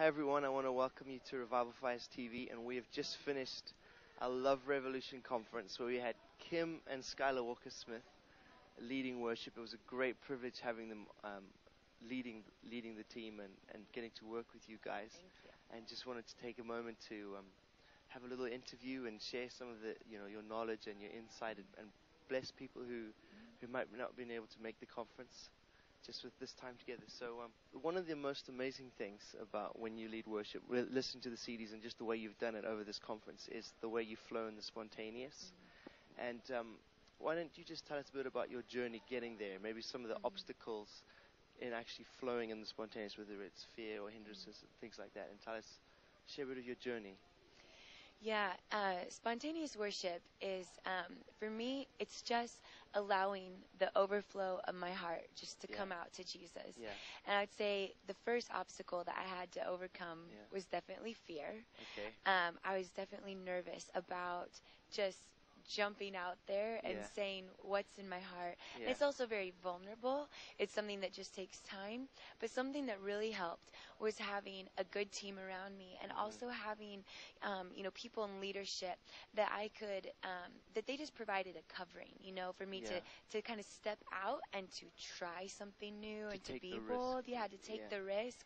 Hi everyone, I want to welcome you to Revival Fires TV, and we have just finished our Love Revolution conference where we had Kim and Skyler Walker Smith leading worship. It was a great privilege having them um, leading leading the team and, and getting to work with you guys. And just wanted to take a moment to um, have a little interview and share some of the you know your knowledge and your insight and, and bless people who who might not have been able to make the conference just with this time together. So, um, one of the most amazing things about when you lead worship, re- listen to the CDs, and just the way you've done it over this conference is the way you flow in the spontaneous. And um, why don't you just tell us a bit about your journey getting there? Maybe some of the obstacles in actually flowing in the spontaneous, whether it's fear or hindrances, and things like that, and tell us, share a bit of your journey. Yeah, uh, spontaneous worship is, um, for me, it's just allowing the overflow of my heart just to Yeah. come out to Jesus. Yeah. And I'd say the first obstacle that I had to overcome Yeah. was definitely fear. Okay. Um, I was definitely nervous about just jumping out there and Yeah. saying what's in my heart. And Yeah. It's also very vulnerable. It's something that just takes time. But something that really helped was having a good team around me and Mhm. also having, um, you know, people in leadership that I could, um, that they just provided a covering, you know, for me Yeah. to, to kind of step out and to try something new To and to be bold. Yeah, to take the risk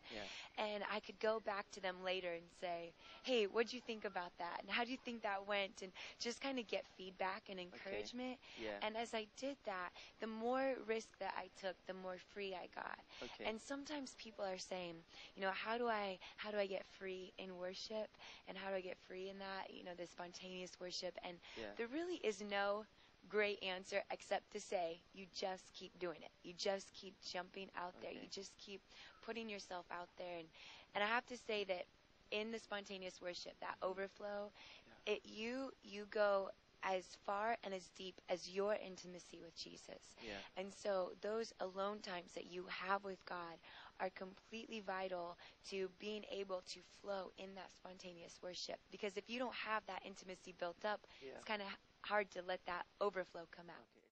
and I could go back to them later and say, "Hey, what'd you think about that? And how do you think that went?" And just kind of get feedback and encouragement. Yeah. And as I did that, the more risk that I took, the more free I got. okay. And sometimes people are saying, you know, how do I how do I get free in worship? And how do I get free in that, you know, the spontaneous worship? And yeah. there really is no great answer except to say you just keep doing it. You just keep jumping out there. Okay. You just keep putting yourself out there and and I have to say that in the spontaneous worship, that overflow, it you you go as far and as deep as your intimacy with Jesus. yeah. And so those alone times that you have with God are completely vital to being able to flow in that spontaneous worship. Because if you don't have that intimacy built up, Yeah. it's kind of hard to let that overflow come out. Okay.